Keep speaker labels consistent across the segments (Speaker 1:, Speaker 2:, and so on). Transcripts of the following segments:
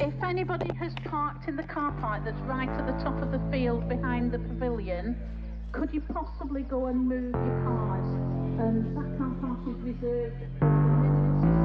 Speaker 1: If anybody has parked in the car park that's right at the top of the field behind the pavilion, could you possibly go and move your cars? Um, that car park is reserved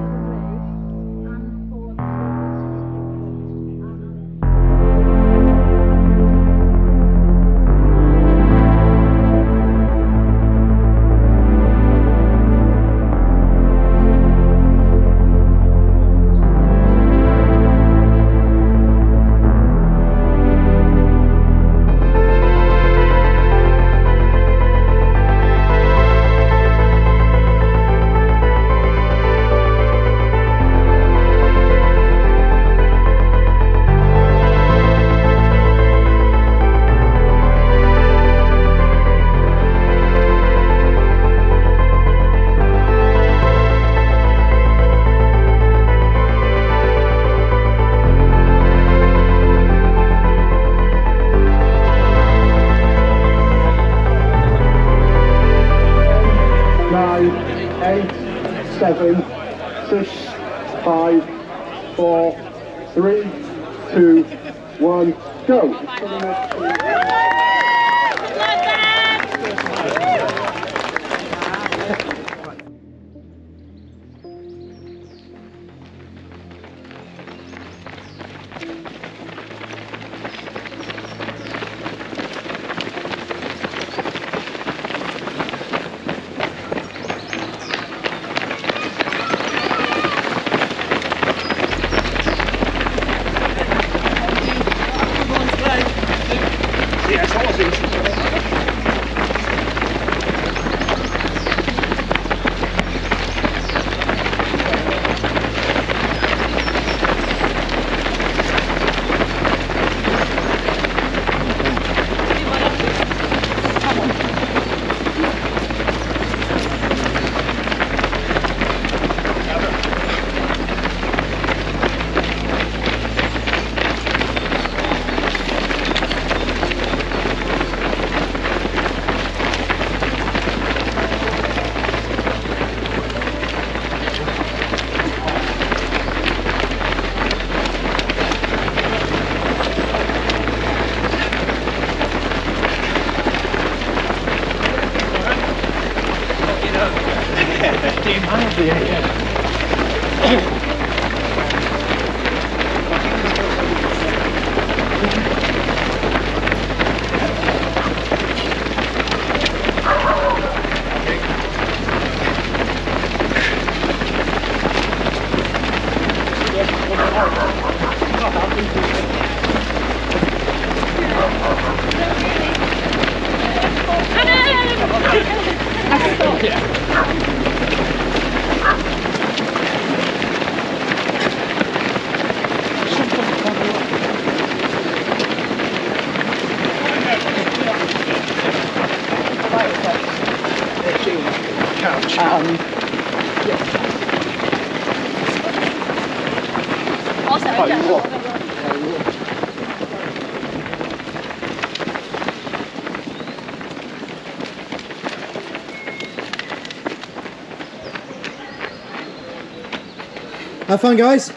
Speaker 2: fun, guys.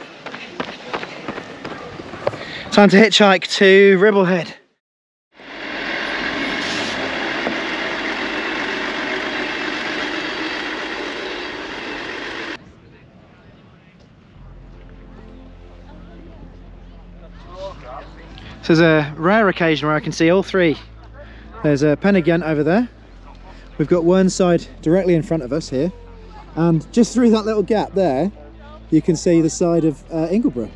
Speaker 2: Time to hitchhike to Ribblehead. So there's a rare occasion where I can see all three. There's a Pen-y-ghent over there. We've got Whernside directly in front of us here. And just through that little gap there, you can see the side of uh, Ingleborough.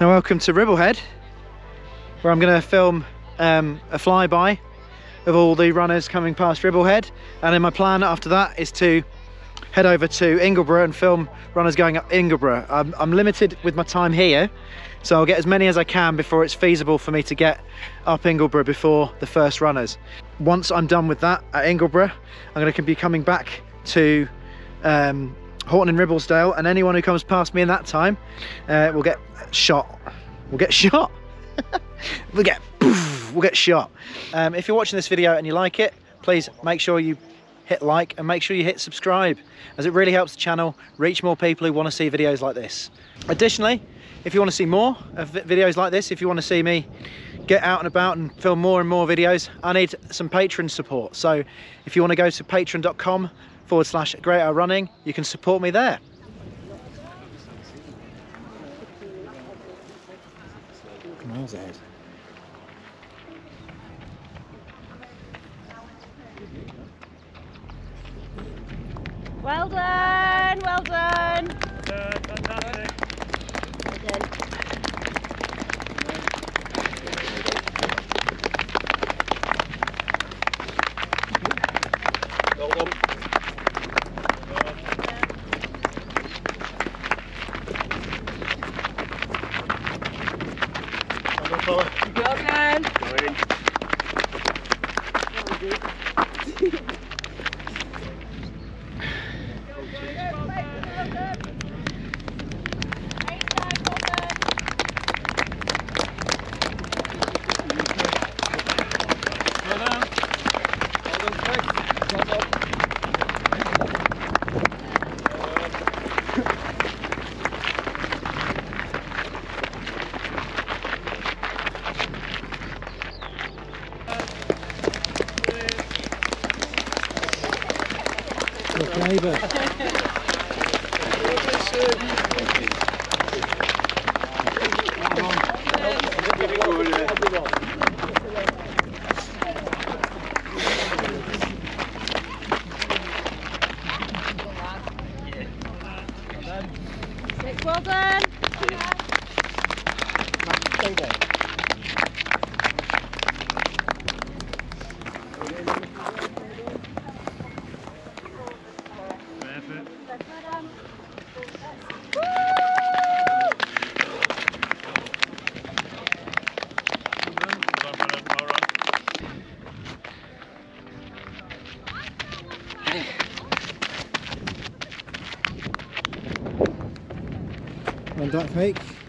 Speaker 2: Now welcome to Ribblehead, where I'm going to film um, a flyby of all the runners coming past Ribblehead. And then my plan after that is to head over to Ingleborough and film runners going up Ingleborough. I'm, I'm limited with my time here, so I'll get as many as I can before it's feasible for me to get up Ingleborough before the first runners. Once I'm done with that at Ingleborough, I'm going to be coming back to um, Horton-in-Ribblesdale, and anyone who comes past me in that time uh, will get shot. We'll get shot. we'll get poof, we'll get shot. Um, if you're watching this video and you like it, please make sure you hit like and make sure you hit subscribe as it really helps the channel reach more people who want to see videos like this. Additionally, if you want to see more of videos like this, if you want to see me get out and about and film more and more videos, I need some patron support. So if you want to go to patreon.com forward slash great owl running, you can support me there. Miles ahead.
Speaker 3: Well done, well done. Well done.
Speaker 2: Good neighbour.
Speaker 3: Six, well done.
Speaker 2: One duck fake.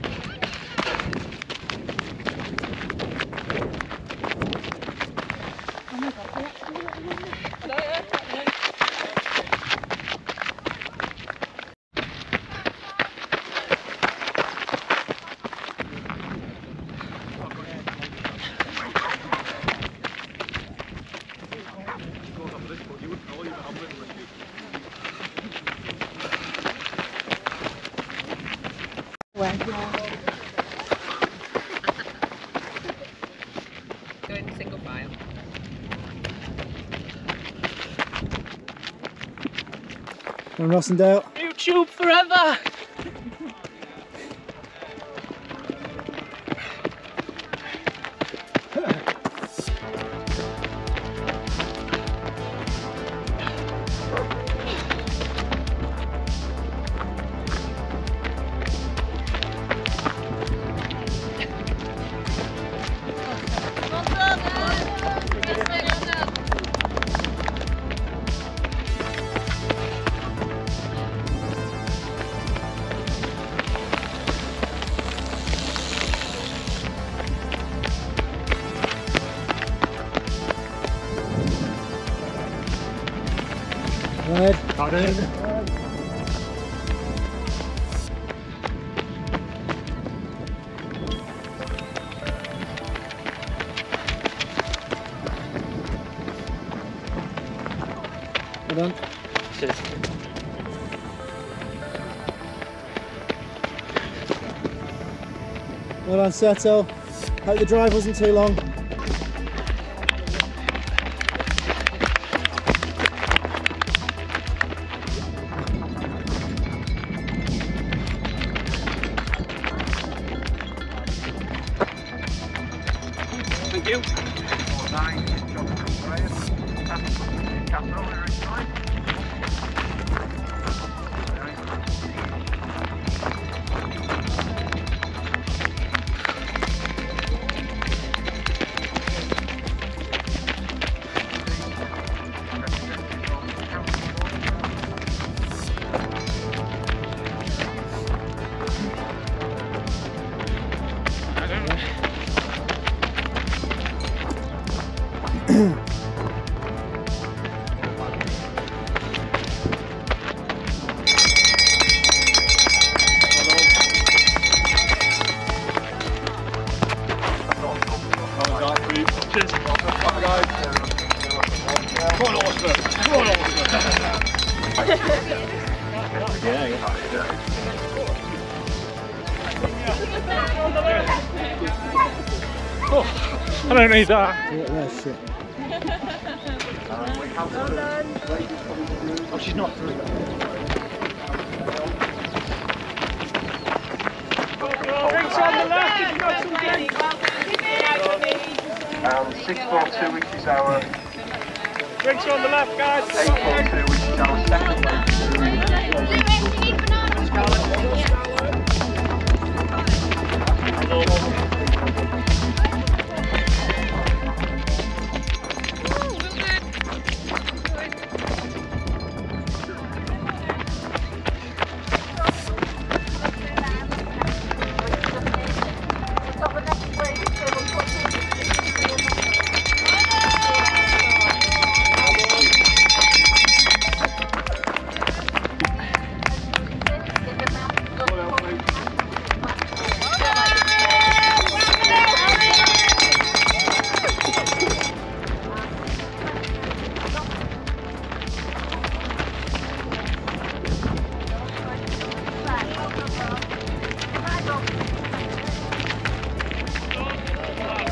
Speaker 2: One Rossendale.
Speaker 3: YouTube forever.
Speaker 2: One head. Well done. Well done, Seto. Hope the drive wasn't too long. Come on, Oscar. Come on, Oscar. yeah, yeah.
Speaker 4: Oh, I don't need that.
Speaker 2: Yeah, that's it.
Speaker 4: Oh, she's not through. Thanks on the left you've got some.
Speaker 5: Um, 642, which is our
Speaker 4: Drinks on the left, guys.
Speaker 5: 842, which is our second race.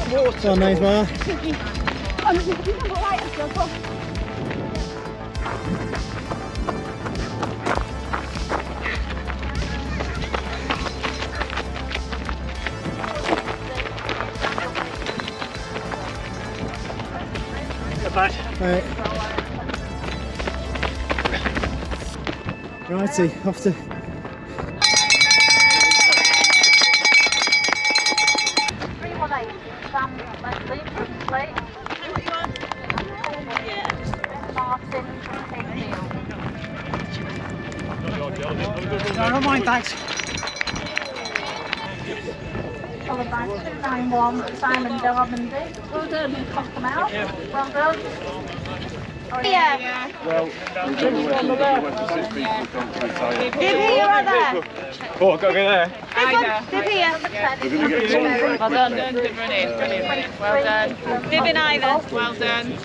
Speaker 2: Oh, Names, Maya?
Speaker 4: Not bad.
Speaker 2: Right. Righty, off to.
Speaker 1: Well done. Them out. Well done. Yeah.
Speaker 3: Dip you right there.
Speaker 4: Oh, go there.
Speaker 3: Dip here.
Speaker 6: Well done. Good running. Well done.
Speaker 3: Dip in either.
Speaker 6: Well done.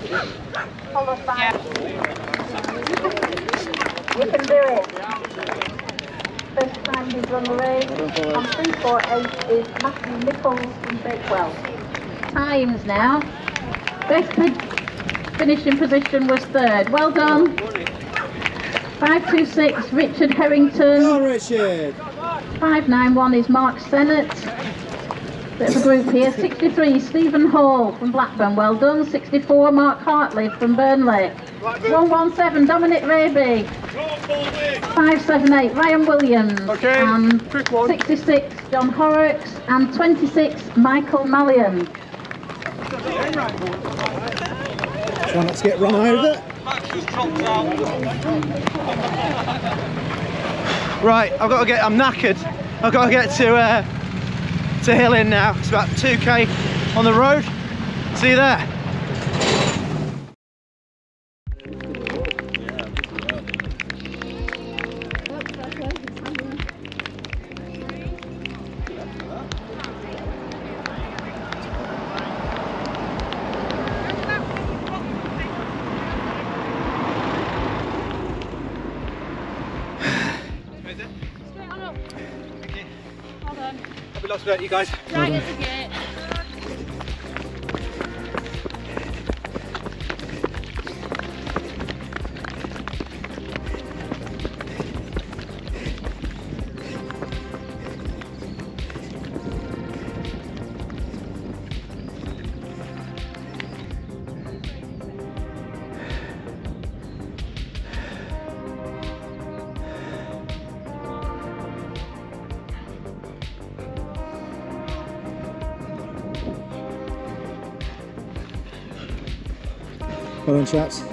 Speaker 1: Followed by. You can do it. First time he's run the race. On 348 is Matthew Nichols from Bakewell. Times now. Best finishing position was third. Well done. 526 Richard Harrington.
Speaker 2: Oh, Richard!
Speaker 1: 591 is Mark Sennett. Bit of a group here. 63 Stephen Hall from Blackburn. Well done. 64 Mark Hartley from Burnley. 117 Dominic Raby. 578 Ryan Williams.
Speaker 4: Okay,
Speaker 1: And
Speaker 4: quick
Speaker 1: 66 John Horrocks. And 26 Michael Mallion.
Speaker 2: Try not to get run over. Right, I've got to get. I'm knackered. I've got to get to uh, to Hill Inn now. It's about 2k on the road. See you there. Happy lots you guys.
Speaker 3: Right
Speaker 2: done, chaps.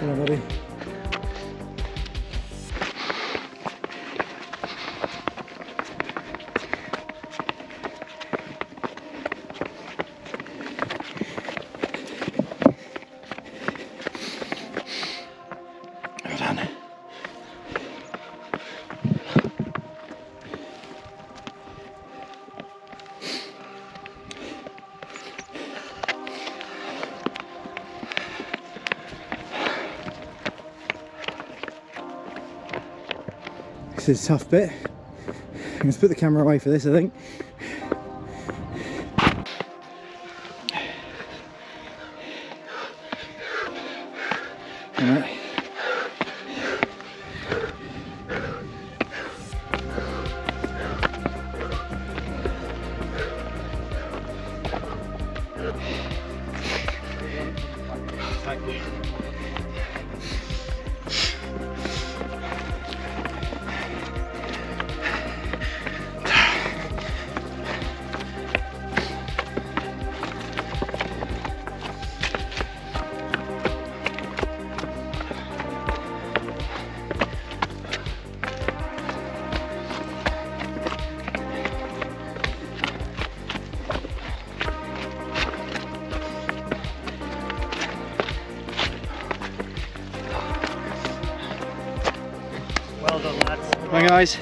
Speaker 2: Well done, buddy. Well This is a tough bit. I'm going to put the camera away for this, I think. Hi guys.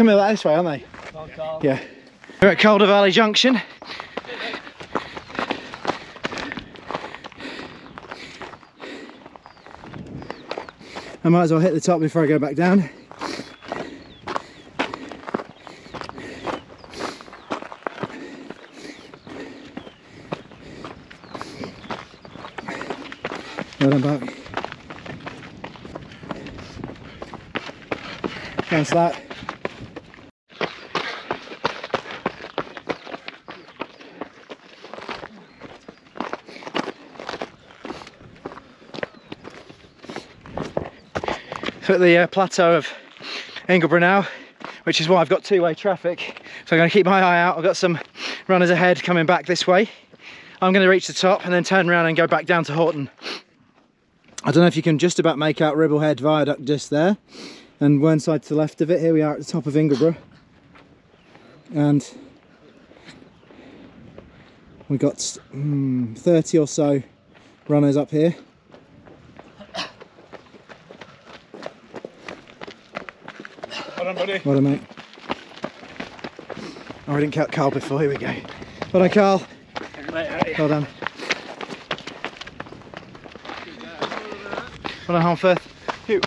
Speaker 2: Coming back this way, aren't they? Yeah. We're at Calder Valley Junction. I might as well hit the top before I go back down. Well done, back. Thanks for that. So at the uh, plateau of Ingleborough now, which is why I've got two-way traffic. So I'm going to keep my eye out. I've got some runners ahead coming back this way. I'm going to reach the top and then turn around and go back down to Horton. I don't know if you can just about make out Ribblehead Viaduct just there. And one side to the left of it, here we are at the top of Ingleborough. And we got mm, 30 or so runners up here.
Speaker 4: Well done, buddy.
Speaker 2: Well done, mate. Oh, I didn't count Carl before. Here we go. Well done, Carl. Well done. Well done, Holmfirth. Phew.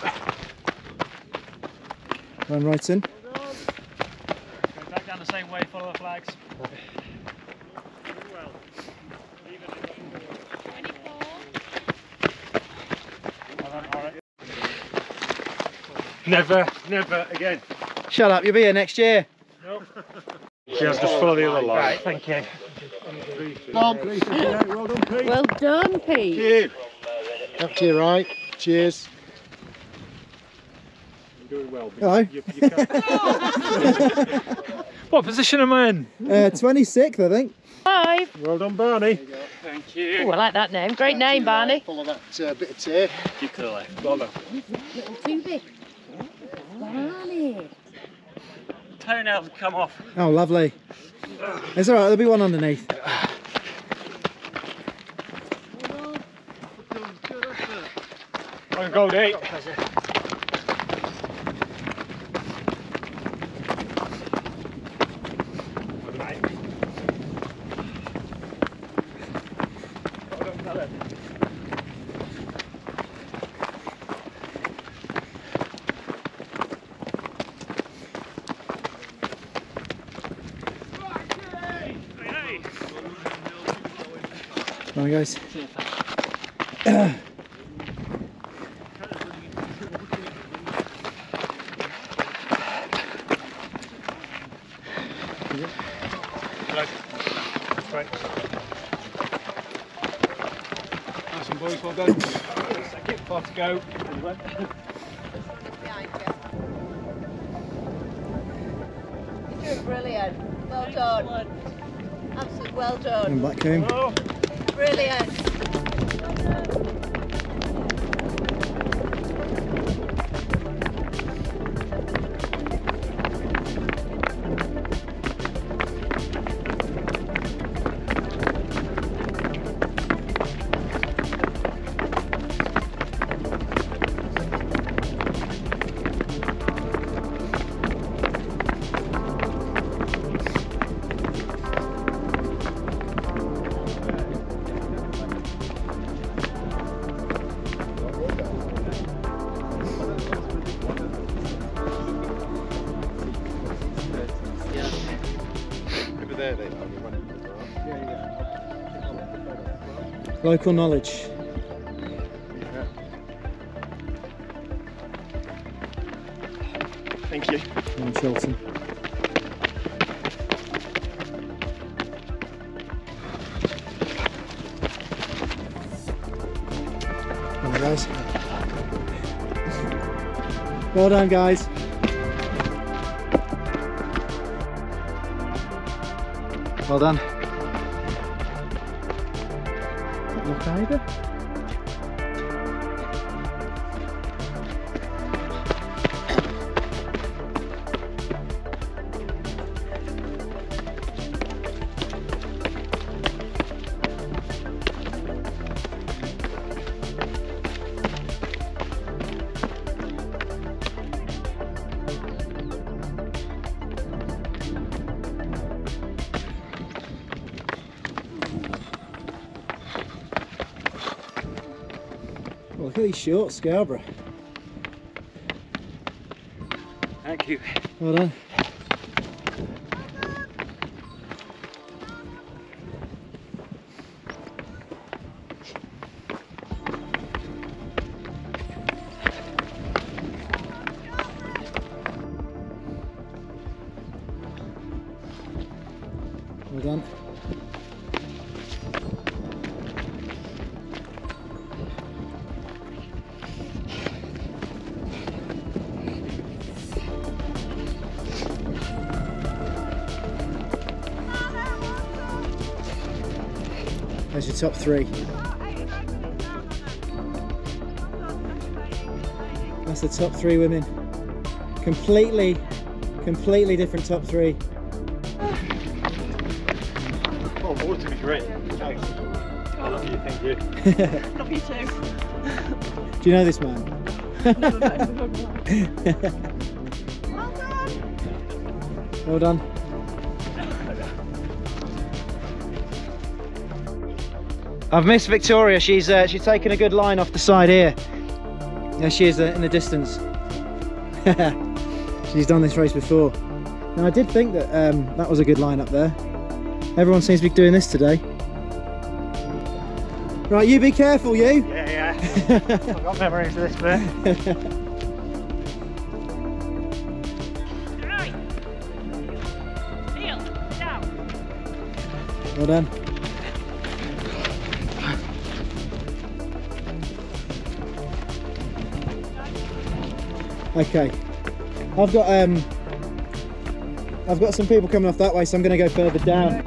Speaker 2: Well done, Wrighton.
Speaker 4: Go back down the same way, follow the flags. Never, never again.
Speaker 2: Shut up, you'll be here next year.
Speaker 4: Nope. Just follow the other line. Right, thank you.
Speaker 3: Well done, Pete.
Speaker 7: Up to your right. Cheers. You're doing well.
Speaker 2: Hello.
Speaker 4: What position am I in?
Speaker 2: Uh, 26th, I think.
Speaker 3: Five.
Speaker 7: Well done, Barney.
Speaker 4: Thank you.
Speaker 3: Oh, I like that name. Great name, Barney.
Speaker 7: Follow that uh, bit of tape.
Speaker 4: You to the left. Well done.
Speaker 3: Little too big. Barney.
Speaker 4: Toenails come off.
Speaker 2: Oh, lovely. It's all right. There'll be one underneath.
Speaker 4: On gold eight. Right.
Speaker 7: Nice one, boys. Well done.
Speaker 4: Second, four to go.
Speaker 3: You're brilliant. Well done. Absolutely well done.
Speaker 2: And back home.
Speaker 3: Brilliant.
Speaker 2: Local knowledge.
Speaker 7: Thank you.
Speaker 2: Come on, Chilton. Come guys. Well done, guys. Well done. Knock over. Well, look at these shorts, Scarborough.
Speaker 4: Thank you.
Speaker 2: Well done. Top three. That's the top three women. Completely, completely different top three.
Speaker 4: Oh, water was great. Thanks. I love you, thank you.
Speaker 6: Love you too.
Speaker 2: Do you know this man? well done. I've missed Victoria. She's uh, she's taken a good line off the side here. There she is uh, in the distance. she's done this race before. Now I did think that um, that was a good line up there. Everyone seems to be doing this today. Right, you be careful, you.
Speaker 4: Yeah, yeah. I've got memories of this bit.
Speaker 6: Right. Heel.
Speaker 2: Well done. Okay. I've got um I've got some people coming off that way, so I'm gonna go further down.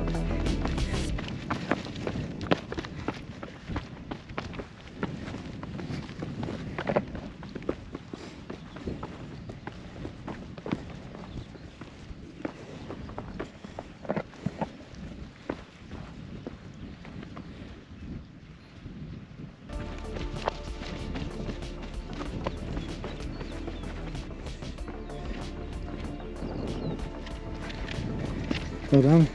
Speaker 2: Well done.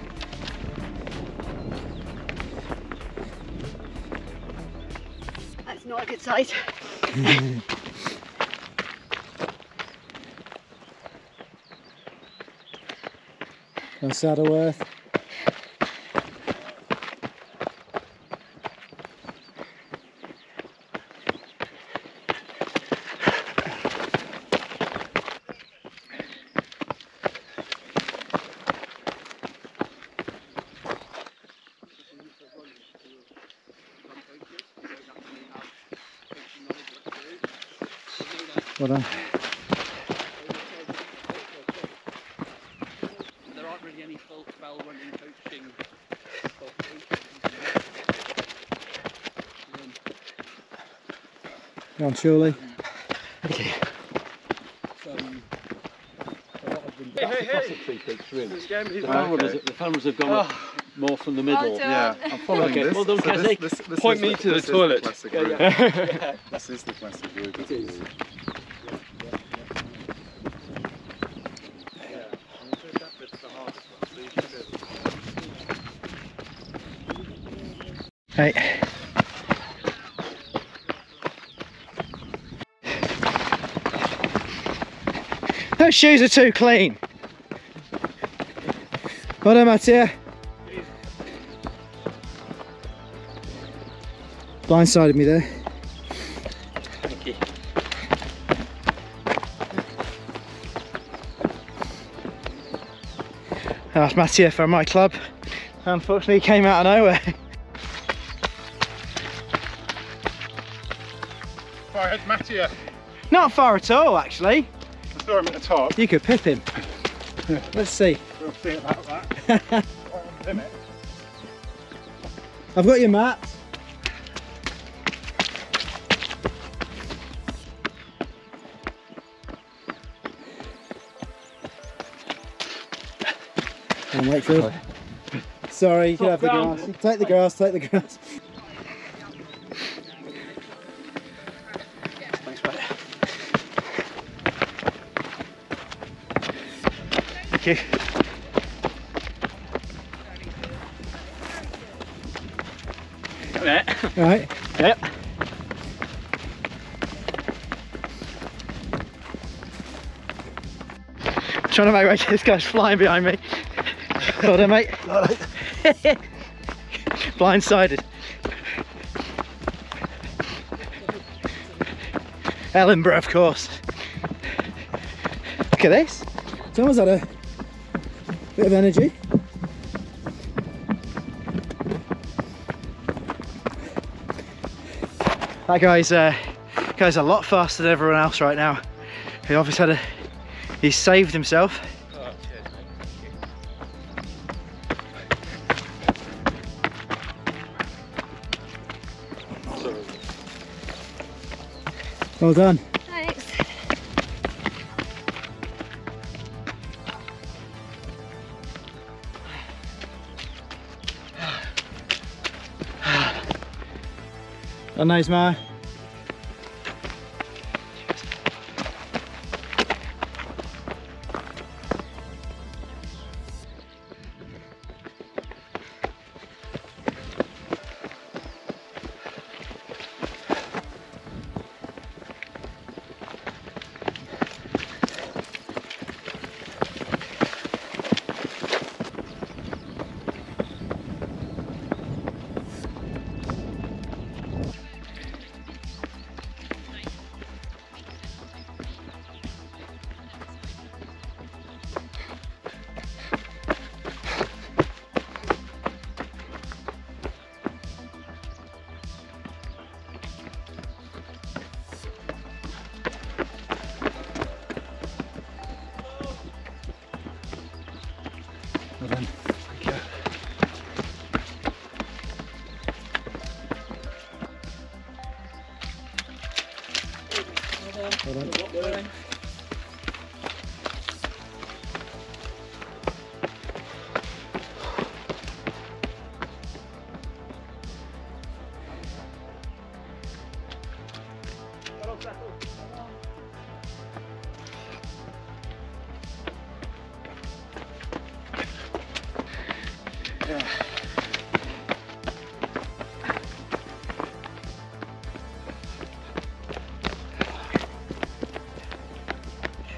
Speaker 3: That's not a good sight.
Speaker 2: That's Saddleworth. Well.
Speaker 8: There aren't really any full spell running coaching.
Speaker 2: Go on, surely.
Speaker 4: Hey, hey, hey!
Speaker 8: The
Speaker 4: okay.
Speaker 8: the cameras have gone up oh. more from the middle.
Speaker 7: Yeah, I'm following
Speaker 8: Okay,
Speaker 7: this.
Speaker 8: well done,
Speaker 7: So this, this, this
Speaker 4: Point me
Speaker 7: the,
Speaker 4: to the
Speaker 7: this is
Speaker 4: toilet.
Speaker 7: classic
Speaker 8: Yeah, yeah.
Speaker 7: This is the classic route. I
Speaker 8: It is.
Speaker 7: believe.
Speaker 2: Hey. Those shoes are too clean. Well done, Mattia. Blindsided me there.
Speaker 8: Thank you.
Speaker 2: That's Mattia from my club. Unfortunately, he came out of nowhere.
Speaker 7: Far ahead, Mattia.
Speaker 2: Not far at all, actually.
Speaker 7: Let's throw him at the top.
Speaker 2: You could pip him. Let's see.
Speaker 7: We'll see about that. Limit.
Speaker 2: I've got your mat. Come on, Wakefield. Sorry, you can have the grass. Take the grass, take the grass. Thank you.
Speaker 8: Come here.
Speaker 2: All right.
Speaker 8: Yep.
Speaker 2: Trying to make way. to This guy's flying behind me. Well done, mate. Blindsided. Ellenborough, of course. Look at this. Someone's had a bit of energy. That guy's uh, guy's a lot faster than everyone else right now. He obviously had a he's saved himself. Well done. A nice man.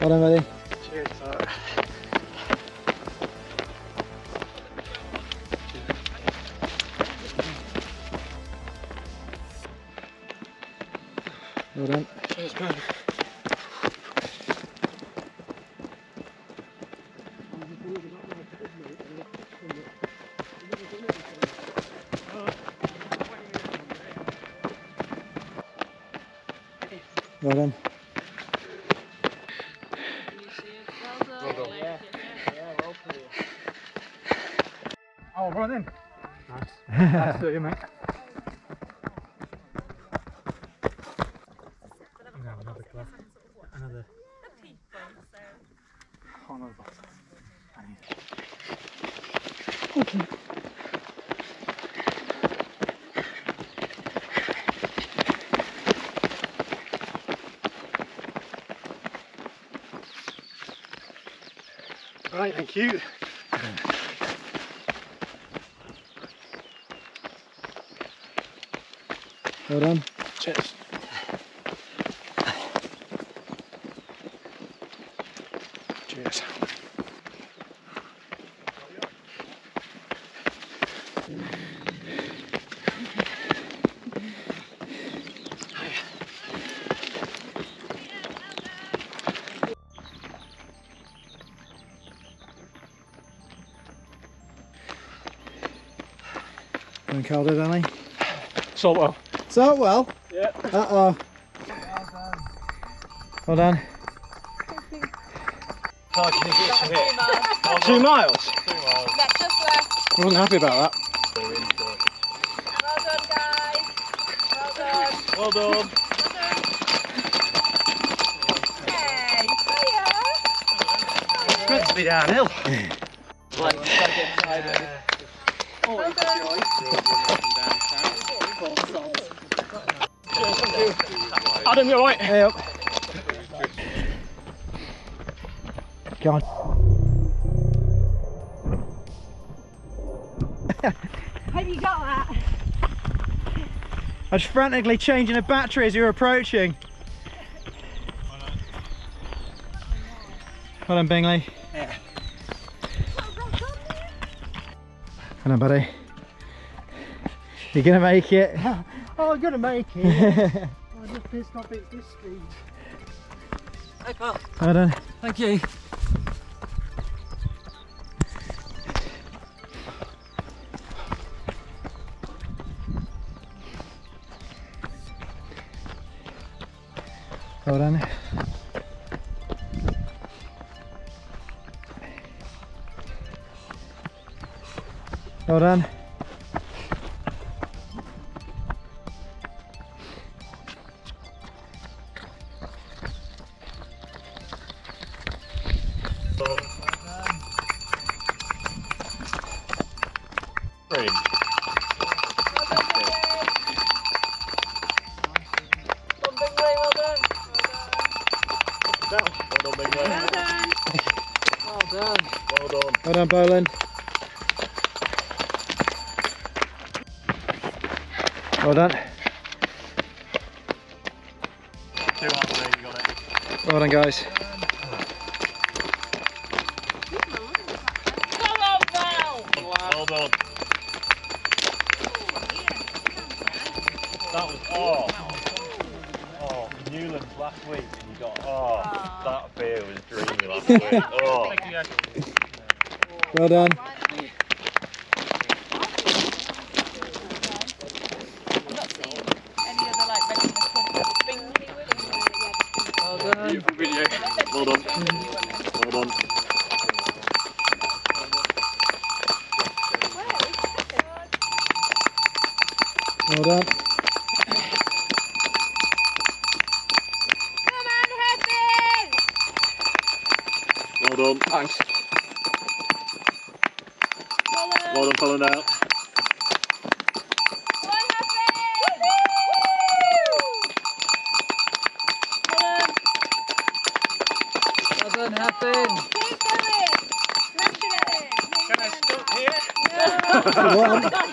Speaker 2: Well
Speaker 4: oh, right then. Nice. That's to you, mate. I'm gonna have another club. Another. Oh, another box. Right, thank you.
Speaker 2: Well done.
Speaker 4: Cheers. Cheers.
Speaker 2: Going colder, eh, Danny.
Speaker 4: So well.
Speaker 2: So well.
Speaker 4: Yeah.
Speaker 2: Uh oh. Well done.
Speaker 4: How can you get to here? Two miles. Two miles.
Speaker 3: That's just left.
Speaker 2: I wasn't happy about that.
Speaker 3: Well done, guys. Well done.
Speaker 4: Well done. It's meant to be downhill.
Speaker 3: Well done.
Speaker 4: Adam, you alright?
Speaker 2: Hey up. Go on.
Speaker 3: Have you got that?
Speaker 2: I was frantically changing a battery as you were approaching. Well done, Bingley. Well done, buddy. You're gonna make it.
Speaker 4: Oh, I'm gonna make it. I'm just pissed off it's this speed.
Speaker 2: well done.
Speaker 4: Thank you.
Speaker 2: Well done. Well done. Well done, Bowland. Well done. Well done, guys.
Speaker 4: Well done. That was oh, oh Newlands last week, and you got oh that beer was dreamy last week. Oh,
Speaker 2: Well done.
Speaker 3: I've not seen any other like regular Bingley with
Speaker 4: beautiful video. Well done. Well done.
Speaker 2: Well done.
Speaker 3: Come on, Happy!
Speaker 4: done.
Speaker 7: Thanks.
Speaker 4: Well done, pulling out.
Speaker 3: Well done, Happen.
Speaker 9: Keep going. Smash it.
Speaker 10: Can I stop here?
Speaker 3: Come on.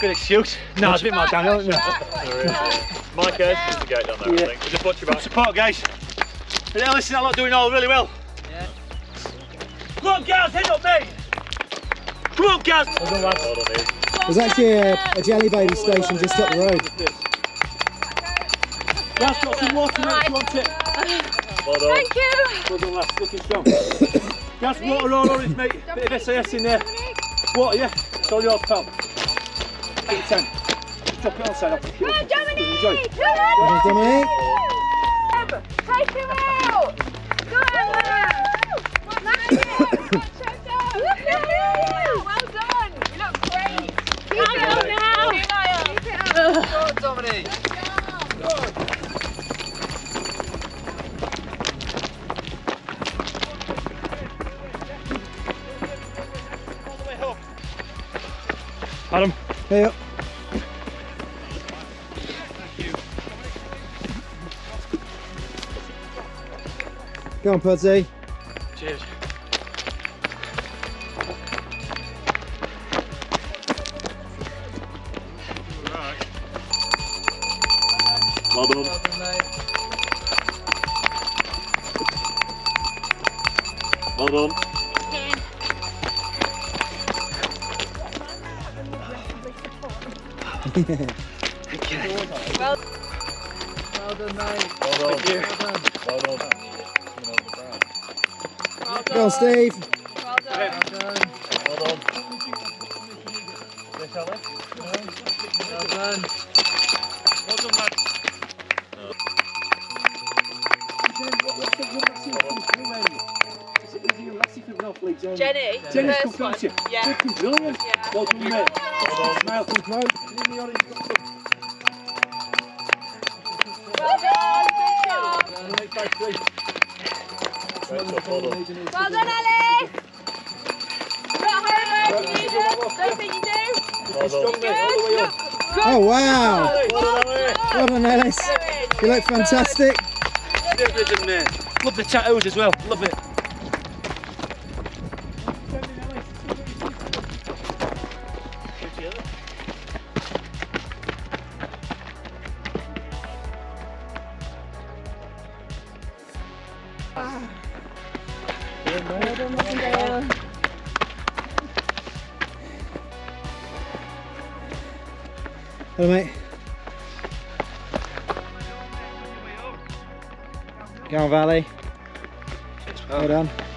Speaker 7: Good excuse. No, it's a bit more downhill, isn't it?
Speaker 4: Mike Ayres is the gate down there, I think. We'll just watch your back.
Speaker 7: Support, guys. But now listen, I'm not doing all really well.
Speaker 3: Yeah.
Speaker 7: Come on, guys, head up, mate. Come on, guys.
Speaker 4: Well done, Ian.
Speaker 3: There's actually a, a jelly baby station just up the road.
Speaker 7: Guys, got some water, mate, if you want it.
Speaker 4: Well done.
Speaker 9: Thank you.
Speaker 7: Well done, lads, looking strong. Guys, water all on it, mate. Bit of SAS in there. Water, yeah? It's all yours, pal. Give it 10. Just drop it on side, I'll pick it
Speaker 9: Come on,
Speaker 7: up.
Speaker 9: Dominic.
Speaker 7: Enjoy.
Speaker 3: Dominic.
Speaker 7: Adam.
Speaker 3: Hey up. Go on, Pudsey.
Speaker 7: Cheers.
Speaker 4: Well well done,
Speaker 3: mate.
Speaker 4: Well done.
Speaker 3: Well done.
Speaker 4: Well done.
Speaker 3: Well Go on, Steve.
Speaker 9: Well done.
Speaker 4: Well done. Yes, Alex?
Speaker 3: Well done.
Speaker 4: Well done, lad.
Speaker 6: Jenny.
Speaker 7: Jenny's you.
Speaker 6: Yeah.
Speaker 3: Look fantastic.
Speaker 7: Love the tattoos as well. Love it.
Speaker 3: Valley. Well done.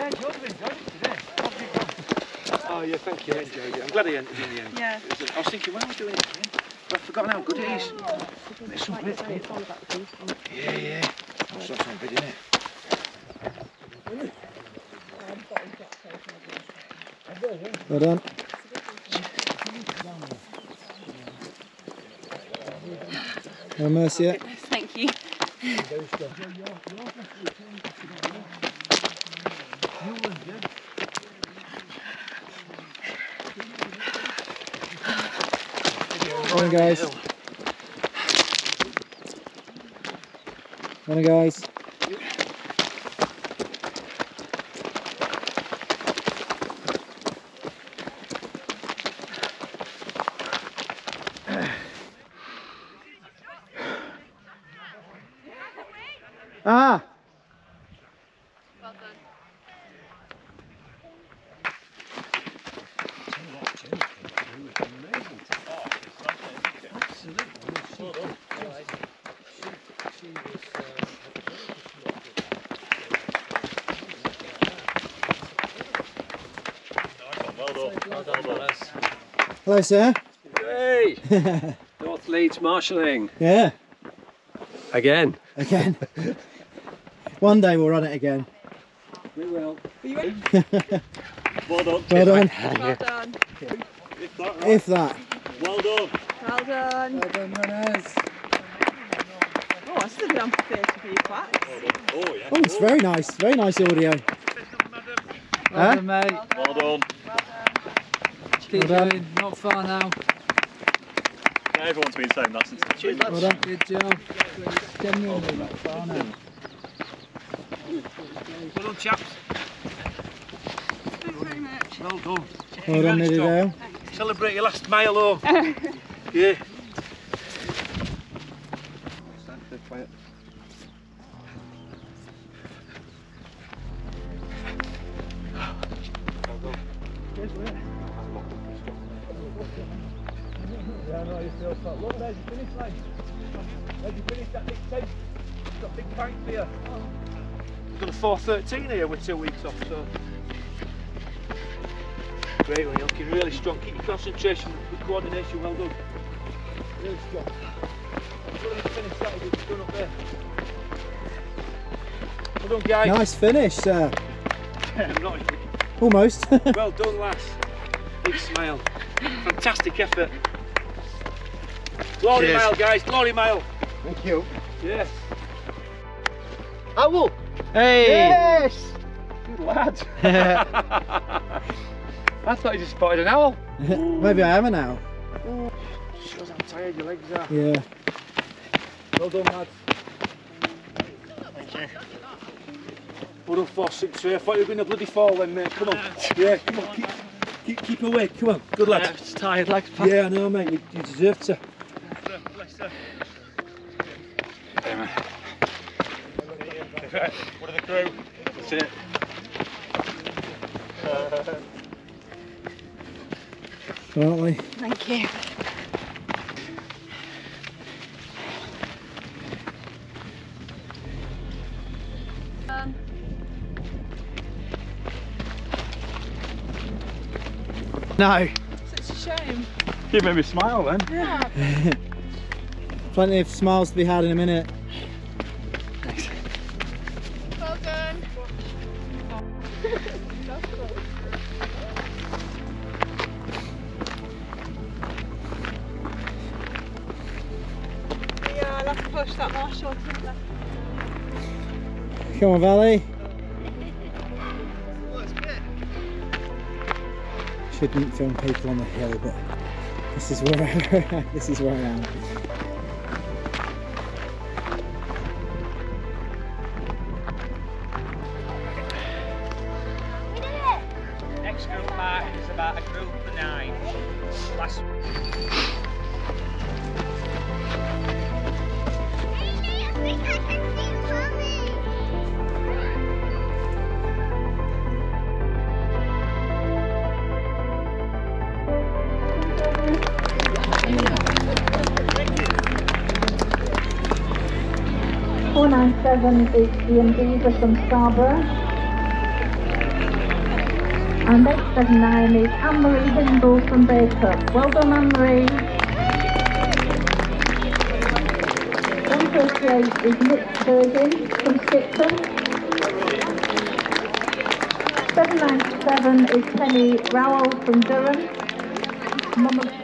Speaker 7: Yeah, enjoyed. Enjoyed it today. How did it go? Oh, yeah, thank you. I enjoyed it. I'm glad I entered in the end.
Speaker 6: Yeah.
Speaker 7: It was a- I was thinking, when I was doing it again, I've forgotten how good it is. There's some great bit. Yeah, yeah. That's some bit, isn't it?
Speaker 2: Well done. No mercy yet.
Speaker 6: Thank you.
Speaker 2: Morning guys. Morning guys. Hello sir.
Speaker 7: Hey! North Leeds marshalling.
Speaker 2: Yeah,
Speaker 7: Again.
Speaker 2: again. One day we'll run it again.
Speaker 7: We will.
Speaker 4: Well done.
Speaker 2: Well done.
Speaker 3: Well done.
Speaker 4: If that right.
Speaker 2: If that.
Speaker 4: Well done.
Speaker 3: Well done.
Speaker 2: Well done runners.
Speaker 3: Oh, I stood down for 30 for you, clap.
Speaker 4: Oh, oh yeah.
Speaker 2: Oh, it's very nice. Very nice audio. Huh?
Speaker 9: mate.
Speaker 4: Well done.
Speaker 9: Keep
Speaker 2: Well done.
Speaker 9: going. Not far now.
Speaker 4: Yeah, everyone's been saying that since the Cheers,
Speaker 2: Well done.
Speaker 9: Good job. Genuinely not far now.
Speaker 7: Well done, chaps.
Speaker 3: Thanks very much.
Speaker 7: Well done.
Speaker 2: Well done, Nidderdale.
Speaker 7: Celebrate your last mile home. yeah. Got a 413 here with two weeks off, so. Great, well, you're looking really strong. Keep your concentration, good coordination, well done. Really strong. Well done, finish that, you've done up there. Well done, guys.
Speaker 2: Nice finish, sir.
Speaker 7: Not
Speaker 2: Almost.
Speaker 7: well done, lass. Big smile. Fantastic effort. Glory
Speaker 2: Cheers.
Speaker 7: mile, guys. Glory mile.
Speaker 2: Thank you.
Speaker 7: Yes.
Speaker 2: Owl. Hey. Yes.
Speaker 7: Good lad. I thought you just spotted an owl.
Speaker 2: Maybe I am an owl.
Speaker 7: Shows how tired your legs are.
Speaker 2: Yeah.
Speaker 7: Well done, lads.
Speaker 4: Thank you.
Speaker 7: Well done, oh four, six, three. I thought you were going to bloody fall then, mate. Come on. Yeah, come on. Keep, keep, keep awake. Come on. Good lad.
Speaker 9: It's tired legs.
Speaker 7: Yeah, I know, mate. You, you deserve to.
Speaker 4: What are the crew? That's it.
Speaker 2: Aren't we?
Speaker 6: Thank you.
Speaker 2: No.
Speaker 3: Such a shame.
Speaker 4: You made me smile then. Yeah.
Speaker 2: Plenty of smiles to be had in a minute. Come on, Valley. Shouldn't film people on the hill, but this is where I, this is where I am.
Speaker 1: Seven Ian Beaver from Scarborough. And eight seven nine is Anne-Marie Hindle from Baker. Well done, Anne-Marie. Thirty eight is Nick Bergin from Skipton. 797 is Penny Rowell from Durham, mum